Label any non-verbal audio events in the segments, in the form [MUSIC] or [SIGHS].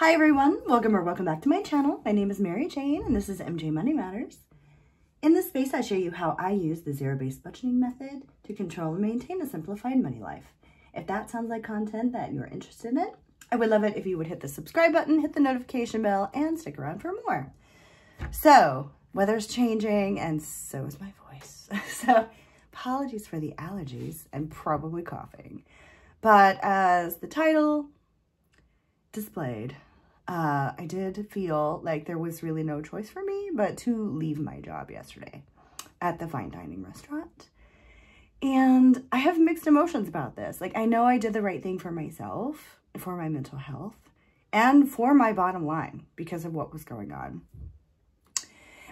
Hi everyone, welcome or welcome back to my channel. My name is Mary Jane and this is MJ Money Matters. In this space, I show you how I use the zero-based budgeting method to control and maintain a simplified money life. If that sounds like content that you're interested in, I would love it if you would hit the subscribe button, hit the notification bell, and stick around for more. So, weather's changing and so is my voice. [LAUGHS] so, apologies for the allergies and probably coughing. But as the title displayed, uh, I did feel like there was really no choice for me but to leave my job yesterday at the fine dining restaurant. And I have mixed emotions about this. Like, I know I did the right thing for myself, for my mental health, and for my bottom line because of what was going on.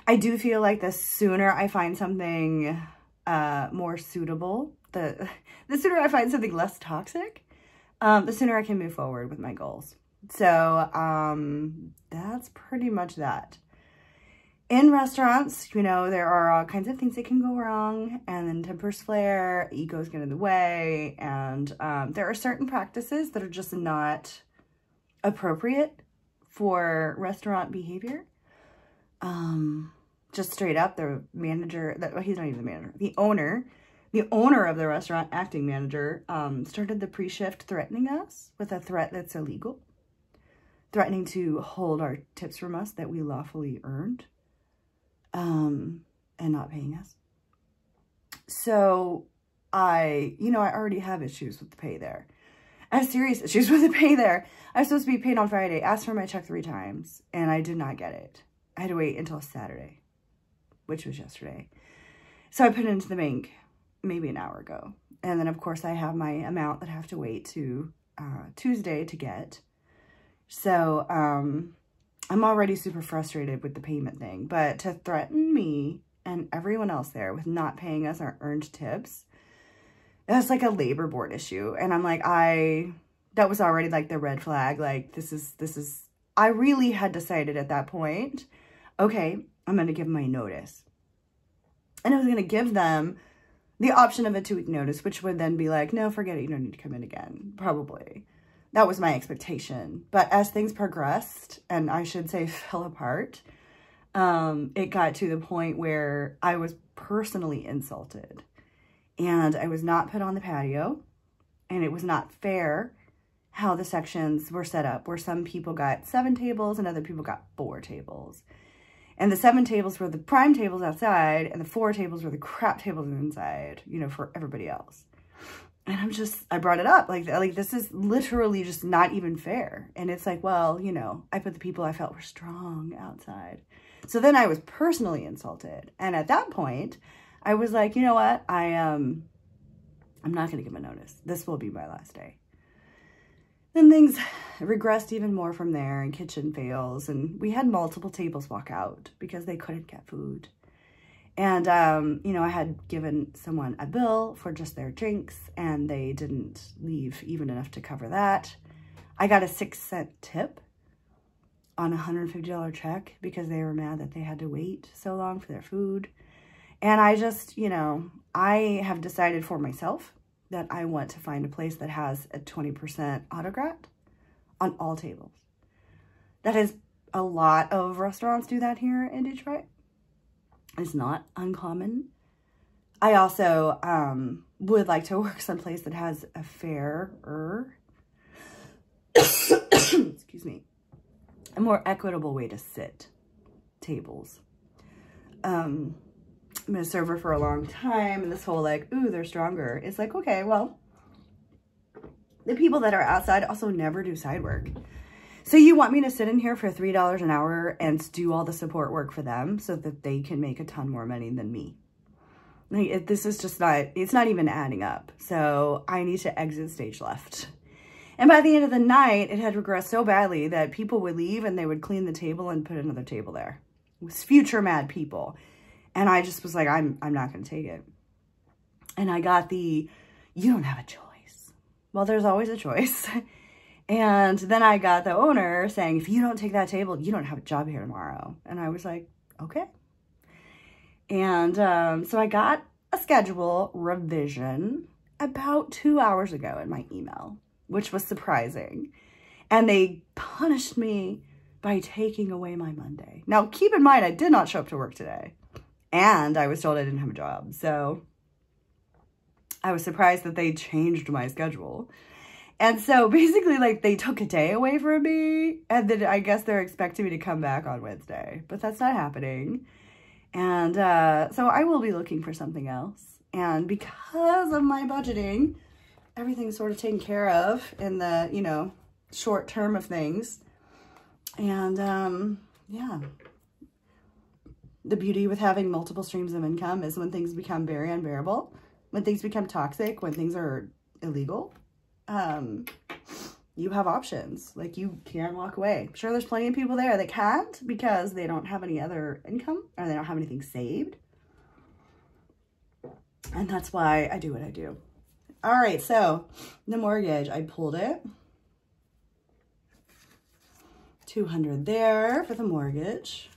I do feel like the sooner I find something uh, more suitable, the, [LAUGHS] the sooner I find something less toxic, um, the sooner I can move forward with my goals. So um, that's pretty much that. In restaurants, you know, there are all kinds of things that can go wrong and then tempers flare, egos get in the way, and um, there are certain practices that are just not appropriate for restaurant behavior. Um, just straight up, the manager, that well, he's not even the manager, the owner, the owner of the restaurant, acting manager, um, started the pre-shift threatening us with a threat that's illegal threatening to hold our tips from us that we lawfully earned um, and not paying us. So I, you know, I already have issues with the pay there. I have serious [LAUGHS] issues with the pay there. I was supposed to be paid on Friday, asked for my check three times, and I did not get it. I had to wait until Saturday, which was yesterday. So I put it into the bank maybe an hour ago. And then, of course, I have my amount that I have to wait to uh, Tuesday to get. So um, I'm already super frustrated with the payment thing. But to threaten me and everyone else there with not paying us our earned tips, that's like a labor board issue. And I'm like, I, that was already like the red flag. Like this is, this is, I really had decided at that point, okay, I'm going to give my notice. And I was going to give them the option of a two week notice, which would then be like, no, forget it. You don't need to come in again. Probably. That was my expectation. But as things progressed, and I should say [LAUGHS] fell apart, um, it got to the point where I was personally insulted. And I was not put on the patio. And it was not fair how the sections were set up, where some people got seven tables and other people got four tables. And the seven tables were the prime tables outside, and the four tables were the crap tables inside, you know, for everybody else and I'm just, I brought it up. Like, like this is literally just not even fair. And it's like, well, you know, I put the people I felt were strong outside. So then I was personally insulted. And at that point, I was like, you know what? I, um, I'm not going to give a notice. This will be my last day. Then things regressed even more from there and kitchen fails. And we had multiple tables walk out because they couldn't get food. And, um, you know, I had given someone a bill for just their drinks and they didn't leave even enough to cover that. I got a six cent tip on a $150 check because they were mad that they had to wait so long for their food. And I just, you know, I have decided for myself that I want to find a place that has a 20% autograt on all tables. That is a lot of restaurants do that here in Detroit is not uncommon. I also um, would like to work someplace that has a fairer, [COUGHS] excuse me, a more equitable way to sit tables. Um, I'm a server for a long time, and this whole like, ooh, they're stronger. It's like, okay, well, the people that are outside also never do side work. So you want me to sit in here for $3 an hour and do all the support work for them so that they can make a ton more money than me. Like, it, this is just not, it's not even adding up. So I need to exit stage left. And by the end of the night, it had regressed so badly that people would leave and they would clean the table and put another table there. It was future mad people. And I just was like, I'm, I'm not going to take it. And I got the, you don't have a choice. Well, there's always a choice. [LAUGHS] And then I got the owner saying, if you don't take that table, you don't have a job here tomorrow. And I was like, okay. And um, so I got a schedule revision about two hours ago in my email, which was surprising. And they punished me by taking away my Monday. Now, keep in mind, I did not show up to work today. And I was told I didn't have a job. So I was surprised that they changed my schedule. And so [LAUGHS] basically, like, they took a day away from me. And then I guess they're expecting me to come back on Wednesday. But that's not happening. And uh, so I will be looking for something else. And because of my budgeting, everything's sort of taken care of in the, you know, short term of things. And um, yeah, the beauty with having multiple streams of income is when things become very unbearable, when things become toxic, when things are illegal, um, you have options. Like you can walk away. I'm sure there's plenty of people there that can't because they don't have any other income or they don't have anything saved. And that's why I do what I do. All right, so the mortgage, I pulled it. 200 there for the mortgage.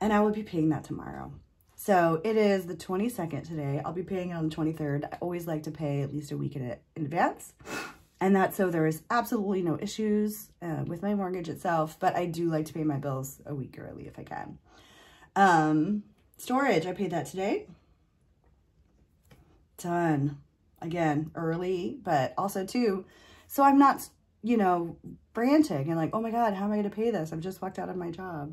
And I will be paying that tomorrow. So it is the 22nd today. I'll be paying it on the 23rd. I always like to pay at least a week in, in advance. And that's so there is absolutely no issues uh, with my mortgage itself, but I do like to pay my bills a week early if I can. Um, storage, I paid that today. Done. Again, early, but also too, so I'm not, you know, frantic and like, oh my God, how am I going to pay this? I've just walked out of my job.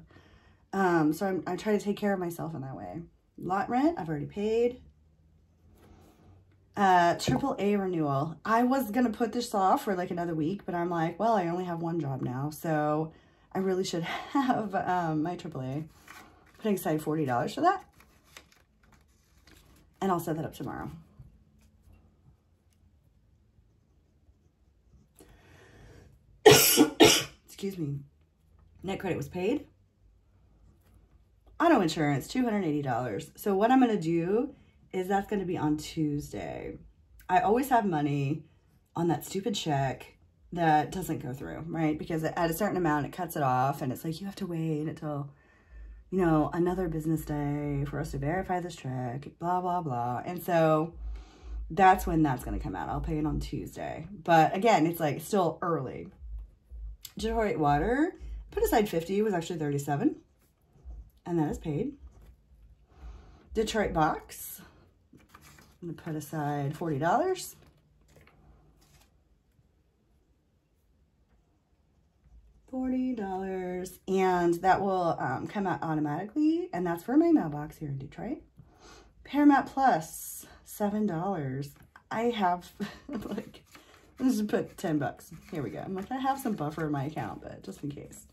Um, so I'm, I try to take care of myself in that way. Lot rent, I've already paid. Uh, triple A renewal. I was going to put this off for like another week, but I'm like, well, I only have one job now. So I really should [LAUGHS] have um, my AAA. Putting aside $40 for that. And I'll set that up tomorrow. [COUGHS] Excuse me. Net credit was paid auto insurance, $280. So what I'm going to do is that's going to be on Tuesday. I always have money on that stupid check that doesn't go through, right? Because at a certain amount, it cuts it off and it's like, you have to wait until, you know, another business day for us to verify this check, blah, blah, blah. And so that's when that's going to come out. I'll pay it on Tuesday. But again, it's like still early. Detroit Water, put aside 50, was actually 37 and that is paid. Detroit box, I'm gonna put aside $40. $40 and that will um, come out automatically and that's for my mailbox here in Detroit. Paramount Plus, $7. I have [LAUGHS] like, let's just put 10 bucks. Here we go. I'm like, I have some buffer in my account, but just in case.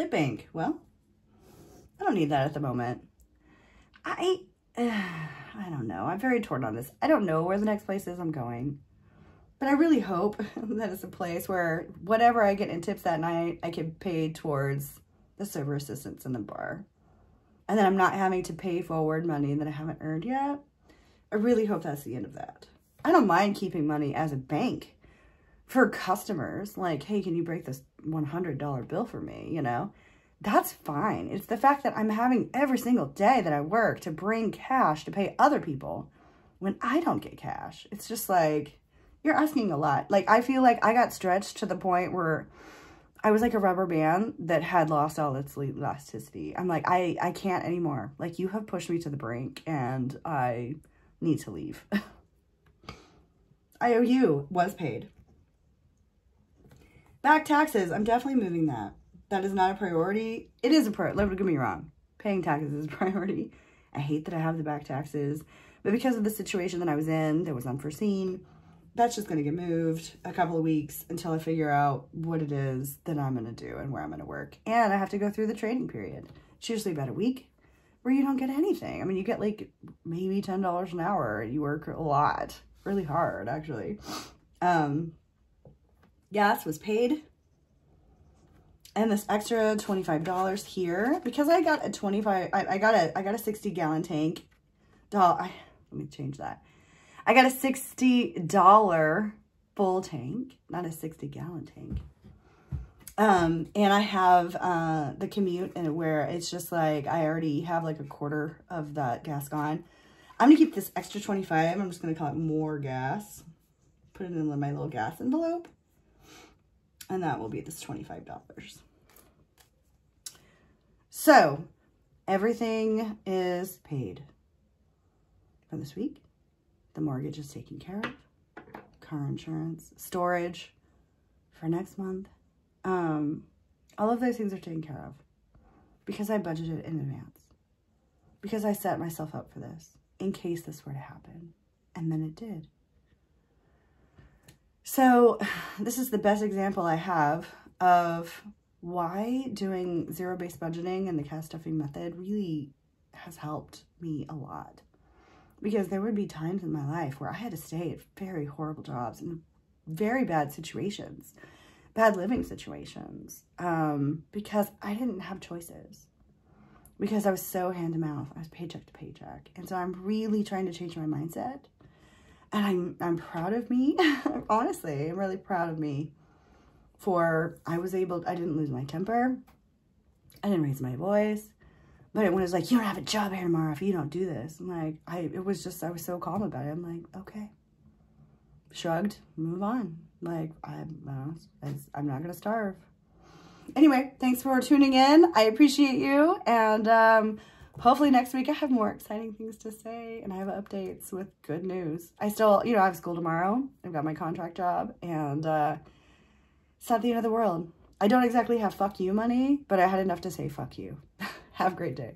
Tipping. Well, I don't need that at the moment. I, uh, I don't know. I'm very torn on this. I don't know where the next place is I'm going. But I really hope [LAUGHS] that it's a place where whatever I get in tips that night, I can pay towards the server assistants in the bar. And then I'm not having to pay forward money that I haven't earned yet. I really hope that's the end of that. I don't mind keeping money as a bank for customers. Like, hey, can you break this $100 bill for me, you know? That's fine. It's the fact that I'm having every single day that I work to bring cash to pay other people when I don't get cash. It's just like, you're asking a lot. Like, I feel like I got stretched to the point where I was like a rubber band that had lost all its elasticity. I'm like, I, I can't anymore. Like, you have pushed me to the brink and I need to leave. [LAUGHS] IOU was paid. Back taxes. I'm definitely moving that. That is not a priority. It is a priority. Don't get me wrong. Paying taxes is a [LAUGHS] priority. I hate that I have the back taxes. But because of the situation that I was in, that was unforeseen, that's just going to get moved a couple of weeks until I figure out what it is that I'm going to do and where I'm going to work. And I have to go through the training period. It's usually about a week where you don't get anything. I mean, you get like maybe $10 an hour. You work a lot, really hard, actually. Um, gas was paid. And this extra $25 here, because I got a 25, I, I got a, I got a 60 gallon tank. Doll, I, let me change that. I got a $60 full tank, not a 60 gallon tank. Um, and I have, uh, the commute and where it's just like, I already have like a quarter of that gas gone. I'm going to keep this extra 25. I'm just going to call it more gas. Put it in my little gas envelope. And that will be this $25. So, everything is paid for this week. The mortgage is taken care of. Car insurance, storage for next month. Um, all of those things are taken care of because I budgeted in advance. Because I set myself up for this in case this were to happen. And then it did. So [SIGHS] this is the best example I have of why doing zero-based budgeting and the cash stuffing method really has helped me a lot. Because there would be times in my life where I had to stay at very horrible jobs and very bad situations, bad living situations, um, because I didn't have choices. Because I was so hand to mouth, I was paycheck to paycheck. And so I'm really trying to change my mindset. And I'm, I'm proud of me. [LAUGHS] Honestly, I'm really proud of me for I was able, I didn't lose my temper. I didn't raise my voice. But when it was like, you don't have a job here tomorrow if you don't do this. I'm like, I, it was just, I was so calm about it. I'm like, okay. Shrugged, move on. Like, I'm, I'm not going to starve. Anyway, thanks for tuning in. I appreciate you. And um, hopefully next week I have more exciting things to say and I have updates with good news. I still, you know, I have school tomorrow. I've got my contract job and uh, it's not the end of the world. I don't exactly have fuck you money, but I had enough to say fuck you. [LAUGHS] have a great day.